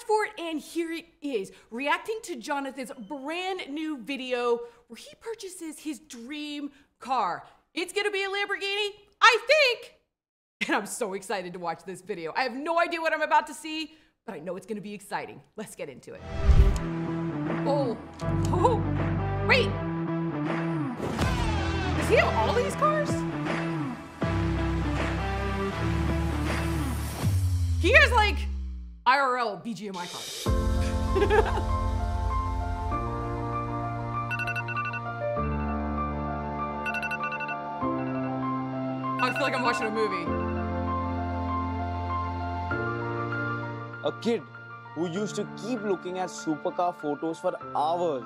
asked for it, and here it is reacting to Jonathan's brand new video where he purchases his dream car. It's gonna be a Lamborghini, I think. And I'm so excited to watch this video. I have no idea what I'm about to see, but I know it's gonna be exciting. Let's get into it. Oh, IRL BGMI cars. I feel like I'm watching a movie. A kid who used to keep looking at supercar photos for hours.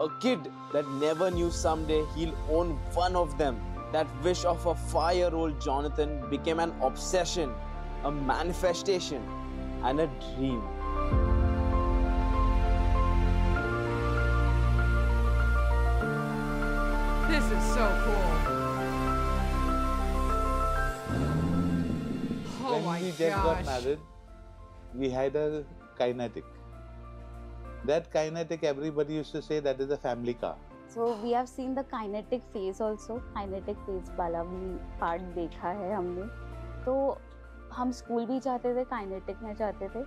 A kid that never knew someday he'll own one of them. That wish of a five year old Jonathan became an obsession, a manifestation, and a dream. This is so cool. Oh when my we just gosh. got married, we had a kinetic. That kinetic, everybody used to say that is a family car. So we have seen the kinetic phase also. Kinetic phase वाला भी part देखा है हमने. तो हम school भी जाते थे काइनेटिक में जाते थे।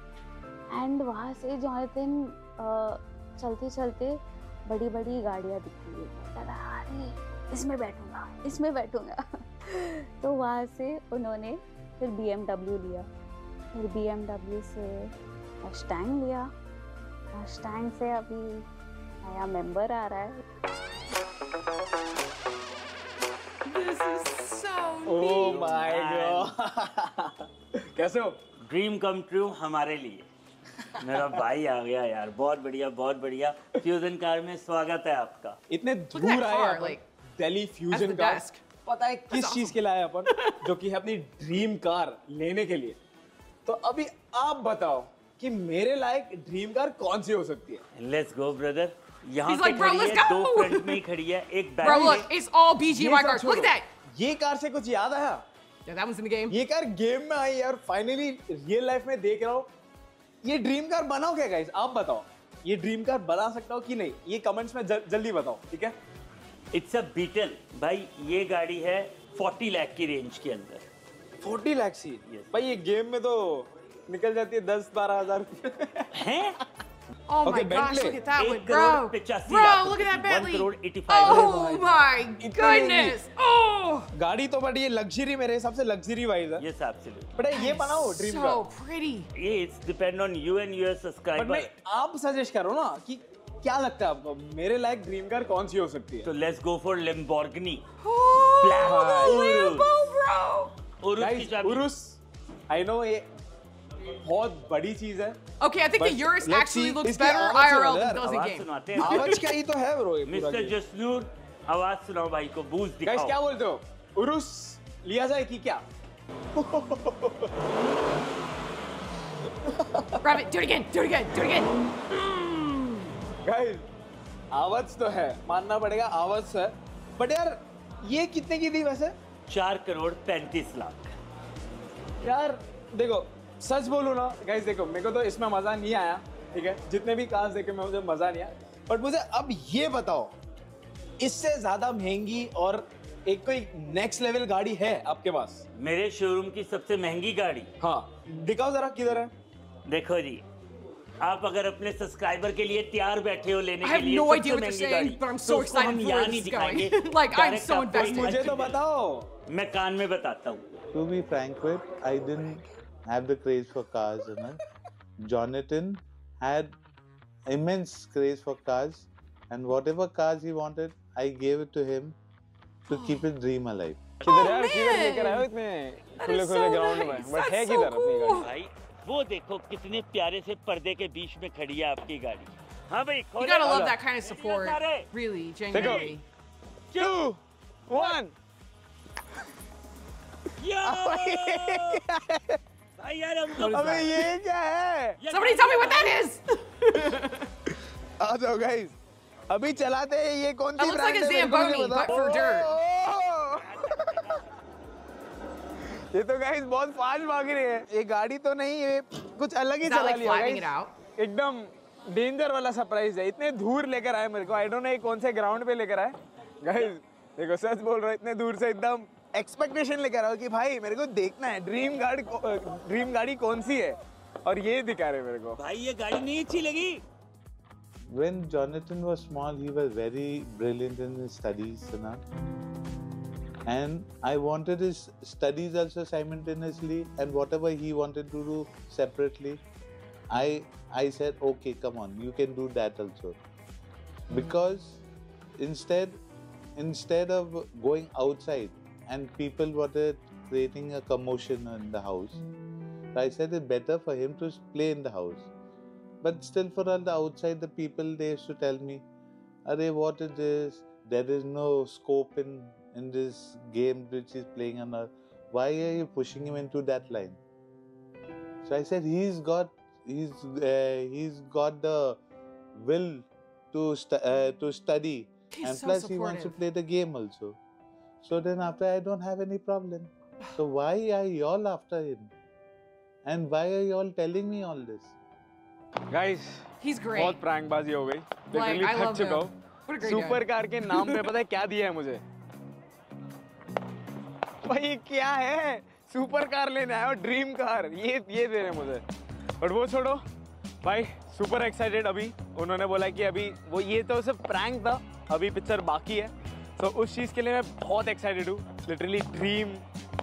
एंड वहाँ से जॉनथन चलते चलते बड़ी बड़ी गाड़ियाँ दिखती है। था, अरे इसमें बैठूँगा इसमें बैठूँगा। तो वहाँ से उन्होंने फिर बीएमडब्ल्यू लिया। फिर बीएमडब्ल्यू से मस्टैंग लिया। मस्टैंग से अभी नया मेंबर आ रहा है। This is so Oh neat. my god! कैसे हो? ड्रीम कम ट्रू हमारे लिए। मेरा भाई आ गया यार बहुत बढ़िया बहुत बढ़िया। फ्यूजन कार में स्वागत है आपका। इतने दूर आए car, अपन दिल्ली फ्यूजन कार पता है किस चीज़ के लाए अपन? जो कि है अपनी ड्रीम कार लेने के लिए। तो अभी आप बताओ कि मेरे लायक ड्रीम कार कौन सी हो सकती है? लेट्स गो ब्रदर यहाँ पे like, खड़ी है दो फ्रंट में ही खड़ी है एक बैक Bro, में। look, it's all BGMI cars. Look at that. ये कार से कुछ याद आया? Yeah, that one's in the game. ये कार गेम में आई यार फाइनली रियल लाइफ में देख रहा हूँ। ये ड्रीम कार बनाओ क्या गाइस आप बताओ। ये ड्रीम कार बना सकता हो कि नहीं? ये कमेंट्स में जल, जल्दी बताओ ठीक है? इट्स अ बीटल भाई ये गाड़ी है 40 लाख की रेंज के अंदर। 40 लाख सी Yes. भाई ये गेम में तो निकल जाती है दस बारह हज़ार। रुपये। हैं? Oh okay, my Okay, gosh, look at that one, bro. Bro, look at that Bentley. Oh my goodness. Oh, गाड़ी तो बट ये लग्जरी मेरे हिसाब से लग्जरी वाइज है। यस एब्सोल्युटली बट ये बनाओ ड्रीम so कार pretty. ये it's depend on you and your but subscriber मैं आप सजेस्ट करो ना कि क्या लगता है आपको? मेरे लायक ड्रीम कार कौन सी हो सकती है? तो let's go for Lamborghini Oh, Black the Lambo, bro. Guys चाबी. उरुस आई नो ये बहुत बड़ी चीज़ है Okay, I think the But Urus let's actually see, looks better आवाज़ IRL than does in आवाज़ game. आवाज़ का ही तो है ब्रो ये मिस्टर जसनूर आवाज़ सुनाओ भाई को बूस्ट गाइस क्या बोलते हो उरुस लिया जाए कि क्या Grab it. Do it again. Do it again. Do it again. Guys आवाज़ तो है मानना पड़ेगा आवाज़ है बट यार ये कितने की थी वैसे चार करोड़ पैंतीस लाख यार देखो सच बोलूँ ना गाइस देखो मेरे को तो इसमें मज़ा नहीं आया ठीक है? जितने भी कार्स देखे मैं मुझे मज़ा नहीं आया। बट मुझे अब ये बताओ इससे ज़्यादा महँगी और एक कोई नेक्स्ट लेवल गाड़ी है आपके पास? मेरे शोरूम की सबसे महँगी गाड़ी। हाँ। दिखाओ जरा किधर है। देखो जी आप अगर अपने सब्सक्राइबर के लिए तैयार बैठे हो लेने के लिए no सबसे महँगी गाड़ी। but I'm तो उसको हम यहाँ नहीं. दिखाएँगे। Like, I'm so invested. मुझे तो बताओ। मैं कान में बताता हूँ। To be frank with, I didn't have the craze for cars, you know. Jonathan had immense craze for cars, and whatever cars he wanted, I gave it to him to keep his dream alive. किधर Oh, यार किधर man. लेकर आए हो इतने That खुले is खुले so ground nice. में बट That's है so किधर अपनी cool. गाड़ी भाई वो देखो कितने प्यारे से पर्दे के बीच में खड़ी है आपकी गाड़ी हाँ भाई You खोलो gotta love Hold that kind of support. Sorry. Really, genuinely. Two one yo! भाई यार हमको अबे ये क्या है? Somebody tell me what that is. आ जाओ गाइस अभी चलाते हैं ये कौन सी ब्रांड है Zamboni, but for dirt. ये तो गाइस बहुत फास्ट भाग रही है। ये गाड़ी तो नहीं ये कुछ अलग ही चला like लिया गाइस एकदम डेंजर वाला सरप्राइज़ है। इतने दूर लेकर आए मेरे को। आई डोंट नो कौन से ग्राउंड पे लेकर आए। गाइस देखो सच बोल रहा हूँ इतने दूर से एकदम एक्सपेक्टेशन लेकर आओ कि भाई मेरे को देखना है ड्रीम गाड़ी ड्रीम गाड़ी कौन सी है और ये दिखा रहे मेरे को भाई ये गाड़ी नहीं अच्छी लगी When Jonathan was small, he was very brilliant in his studies, you know. And I wanted his studies also simultaneously, and whatever he wanted to do separately, I I said, okay, come on, you can do that also. Because instead, instead of going outside and people were creating a commotion in the house, I said it's better for him to play in the house. But still, for all the outside, the people they used to tell me, "Arey, what is this? There is no scope in in this game which he's playing on. a- Why are you pushing him into that line?" So I said, "He's got he's uh, he's got the will to stu- uh, to study, He's and so plus he wants to play the game also. So then after I don't have any problem. So why are y'all after him? And why are y'all telling me all this? Guys He's great. बहुत प्रैंकबाजी हो गई literally I love him. हूँ What a great super. Car के नाम पे पता है क्या दिया है मुझे भाई क्या है सुपर कार लेने आया हो ड्रीम कार ये ये दे रहे मुझे बट वो छोड़ो भाई सुपर एक्साइटेड अभी उन्होंने बोला कि अभी वो ये तो सिर्फ़ प्रैंक था अभी पिक्चर बाकी है तो उस चीज़ के लिए मैं बहुत एक्साइटेड हूँ। लिटरली ड्रीम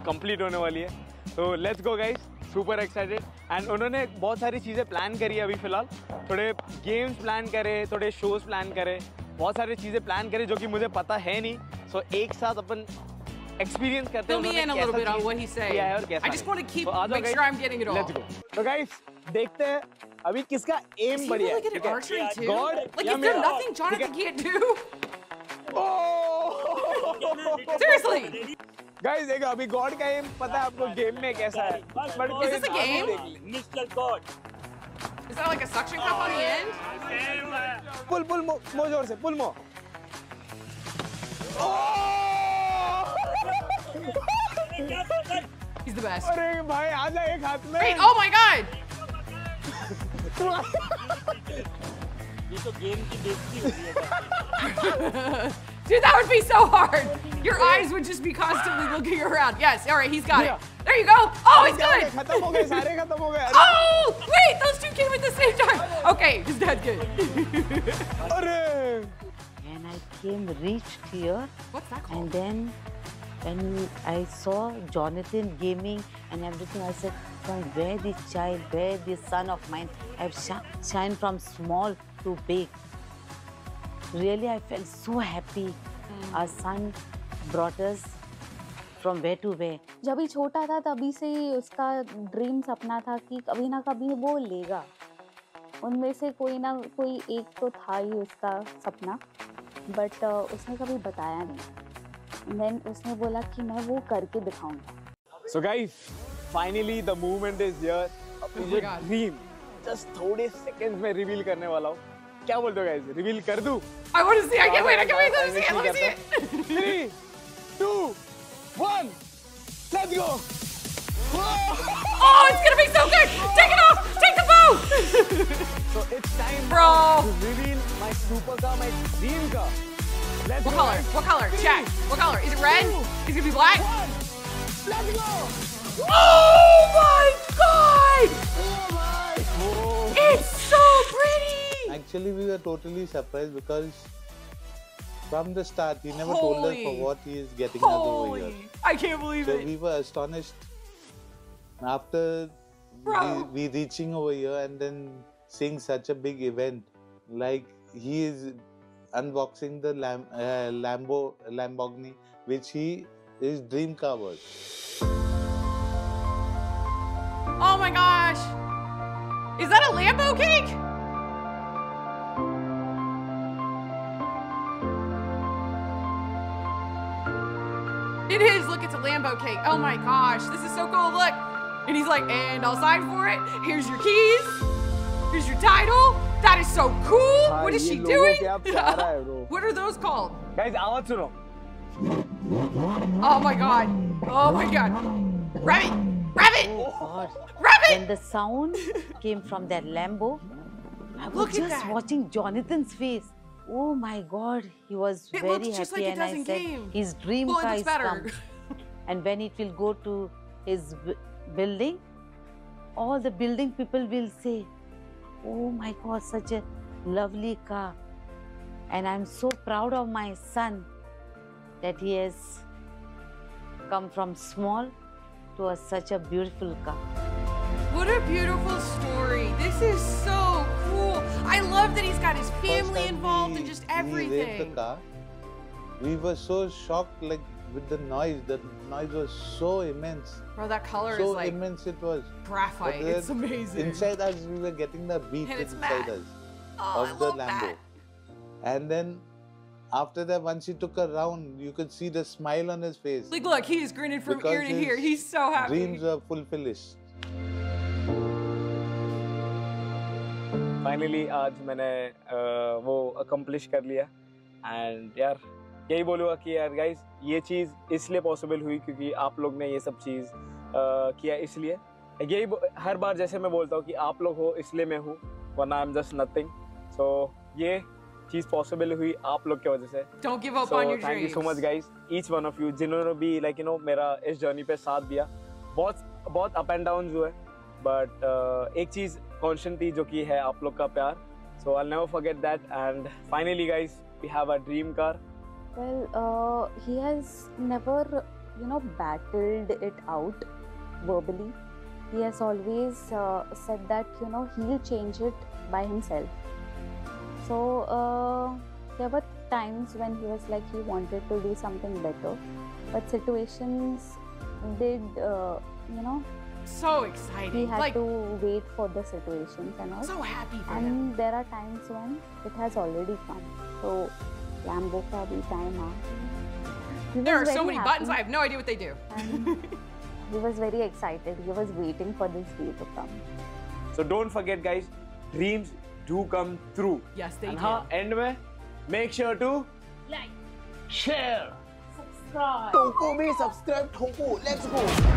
कंप्लीट होने वाली है। तो let's go guys super excited and उन्होंने बहुत सारी चीज़ें प्लान करी है अभी फ़िलहाल। थोड़े गेम्स प्लान करे थोड़े शोज़ प्लान करे। बहुत सारी चीज़ें प्लान करे जो कि मुझे पता है नहीं। सो so, एक साथ अपन एक्सपीरियंस करते हैं उन्होंने in a little कैसा bit on what he's saying. किया और कैसा I just want to keep- uh make sure I'm getting it all. let's go. Guys देखते हैं अभी किसका Is एम he बढ़िया really है good at ठीक archery too? God, like, या is nothing Jonathan can't do? Seriously. Guys देखो अभी गॉड का एम पता है आपको गेम में कैसा है but Is this a game? Mister God Is that like a suction cup on the end? Pull pull मो मो ज़ोर से पुल मो He's the best. अरे भाई आजा एक हाथ में Wait, oh my god! ये तो गेम की बेइज्जती हो रही है Dude, that would be so hard. Your eyes would just be constantly looking around. Yes, all right, he's got yeah. it. There you go. Oh, he's good. oh, wait, those two came at the same time. Okay, his dad's good. and I came, reached here. What's that called? And then when I saw Jonathan gaming and everything, I said, from where this child, where this son of mine, I've shined from small to big. Really I felt so happy our son brought us from where to where जब ही छोटा था तभी से ही उसका dream सपना था कि कभी ना कभी वो लेगा उनमें से कोई ना कोई एक तो था ही उसका सपना बट उसने कभी बताया नहीं देन उसने बोला कि मैं वो करके दिखाऊँगा So guys, finally the moment is here. अपनी Oh जो my God. ड्रीम just थोड़े seconds में रिवील करने वाला हूँ क्या बोलते हो guys? रिवील कर दूँ? I want to see. I can't wait. I can't wait. Let me see it. Let me see it. Three, two, one, let's go. Oh, it's gonna be so good. Take it off. Take the bow. So it's time Bro. to reveal my supercar, my dream car. Let's What go, color? What color? Three, Check. What color? Is it red? two, Is it gonna be black? one, let's go. Oh my god! Oh my. It's so pretty. Actually, we were totally surprised because from the start he never told us for what he is getting us over here. Holy! I can't believe So it. we were astonished after we, we reaching over here and then seeing such a big event. Like he is unboxing the Lam, uh, Lambo Lamborghini, which he his dream car was. Oh my gosh! Is that a Lambo cake? It is. Look, it's a Lambo cake. Oh my gosh, this is so cool. Look. And he's like, and I'll sign for it. Here's your keys. Here's your title. That is so cool. What is she doing? what are those called? Guys, awaz Oh my god. Oh my god. Rabbit! Rabbit! Oh, Rabbit! When the sound came from that Lambo, I was Look just watching Jonathan's face. Oh my God, he was It very happy, like and I said, game. his dream Well, car is better. come. and when it will go to his building, all the building people will say, "Oh my God, such a lovely car!" And I'm so proud of my son that he has come from small to a, such a beautiful car. What a beautiful story. This is so. I love that he's got his family involved we- and just we everything. the car. We were so shocked, like with the noise. The noise was so immense. Bro, that color so is like immense it was. graphite. But It's amazing. Inside us, we were getting the beat inside matte. us oh, I of the love Lambo. that. And then after that, once he took a round, you could see the smile on his face. Like, look, he is grinning from Because ear to ear. He's so happy. Dreams were fulfilled. Finally आज मैंने वो accomplish कर लिया। And यार यही बोलूँगा कि यार गाइस ये चीज़ इसलिए पॉसिबल हुई क्योंकि आप लोग ने ये सब चीज़ किया इसलिए। यही हर बार जैसे मैं बोलता हूँ कि आप लोग हो इसलिए मैं हूँ वरना I am just nothing so ये चीज़ पॉसिबल हुई आप लोग की वजह से। Thank you so much guys each one of you जिन्होंने भी लाइक यू नो मेरा इस जर्नी पे साथ दिया। बहुत बहुत अप एंड डाउन हुए। बट एक चीज़ कांस्टेंट थी जो कि है आप लोग का प्यार so I never forget that and finally guys we have a dream car uh, has never, you know, battled it out verbally. He has always uh, said that, you know, he'll change it by himself. So, uh, there were times when he was like he wanted to do something better, but situations did, uh, you know, So exciting. We had like, to wait for the situations and all. So happy for and him. And there are times when it has already come. So, Lambo ka time he There are so many happy. buttons, I have no idea what they do. he was very excited. He was waiting for this day to come. So don't forget guys, dreams do come through. Yes, they and do. And end make sure to like, share, subscribe. Toko bhi subscribe, Toko. Let's go.